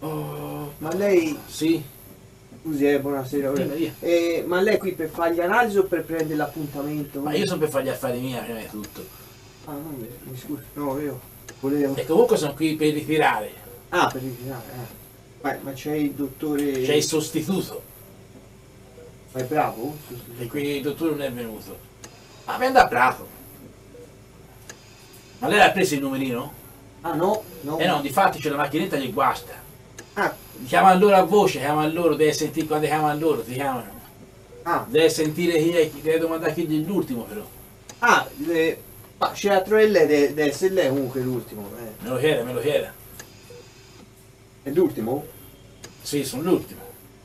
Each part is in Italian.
Oh, ma lei, Sì, scusi eh, buonasera, dimmi. eh, ma lei è qui per fare gli analisi o per prendere l'appuntamento? ma io sono per fare gli affari miei prima di tutto. Ah, no, mi, scusi, no, io volevo... E comunque sono qui per ritirare. Ah, per ritirare, eh. Ma, ma c'è il dottore... C'è il sostituto. Ma è bravo? E quindi il dottore non è venuto. Ma mi andrà bravo. Ma lei ha preso il numerino? Ah, no, no. Eh no, difatti c'è la macchinetta che guasta. Ah, Chiama loro a voce, chiama loro, deve sentire quando chiamano loro, ti chiamano. ah, Deve sentire chi è, deve domandare chi è l'ultimo però. ah, le... ma c'è la Troelle deve deve essere lei comunque l'ultimo, eh. Me lo chiede, me lo chiede. È l'ultimo? Sì, sono l'ultimo.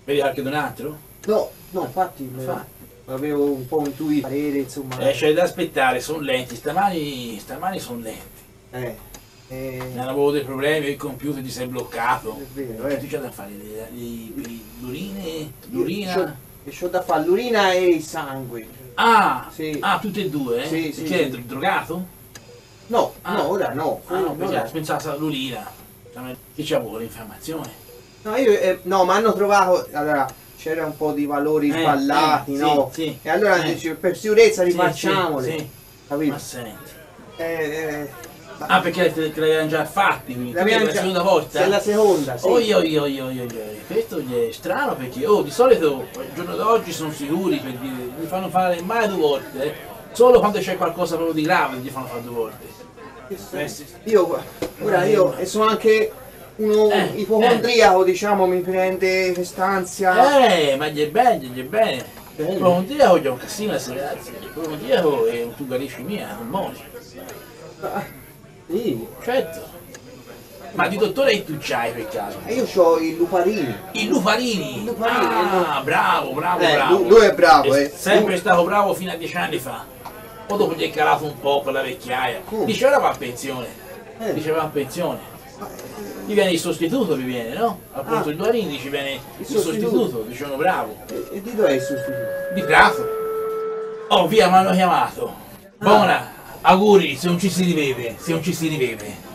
Vedi anche un altro? No, no, infatti, Infatti. avevo un po' intuito, parere, insomma. Eh, c'è da aspettare, sono lenti, stamani, stamani sono lenti. Eh, eh, Ne avevo dei problemi, il computer ti sei bloccato. È vero, eh. C'è da fare le- le- le- l'urine, l'urina. c'ho- e c'ho da fare l'urina e il sangue. Ah, Sì. ah, tutte e due? eh? Sì, sì, Chi sì. drogato? No, Ah. no, ora no. Ah, no, ora- pensavo, pensavo all'urina. Che c'è avuto l'infiammazione? No, io, eh, no, ma hanno trovato, allora, c'era un po' di valori Eh, sballati, eh, no? sì, sì. E allora Eh. dice, per sicurezza rifacciamole, sì, sì. capito? Ma senti. Eh, eh, Ah, perché te, te l'avevano già fatti, quindi. è la seconda volta? È la seconda, sì. Oi, oi, oi, oi, oi, oi. Questo gli è strano perché, oh, di solito il giorno d'oggi sono sicuri per dire, mi fanno fare mai due volte, eh. Solo quando c'è qualcosa proprio di grave gli fanno fare due volte. Eh, sì. Io, ora io, e sono anche uno Eh, ipocondriaco, diciamo, mi prende quest'ansia. Eh, ma gli è bene, gli è bene. Un dia c'è un casino ragazzi, dia è un tu capisci mia, un modo. Ah, Sì, Certo. Ma di dottore tu c'hai per caso? e io ho i luparini. I Luparini! I Luparini, Ah, bravo, bravo, Eh, bravo. lui- è bravo, eh. Sempre stato bravo fino a dieci anni fa. Poi dopo gli è calato un po' con la vecchiaia. Come? Dice ora va a pensione. Eh. Dice va a pensione. Eh, Gli viene il sostituto, mi viene, no? Appunto Ah. il Duarini dice viene il, sostituto. sostituto, dice uno bravo. E, e di dove è il sostituto? Di Prato. Oh via, mi hanno chiamato. Buona, auguri, se non ci si rivede, se non ci si rivede.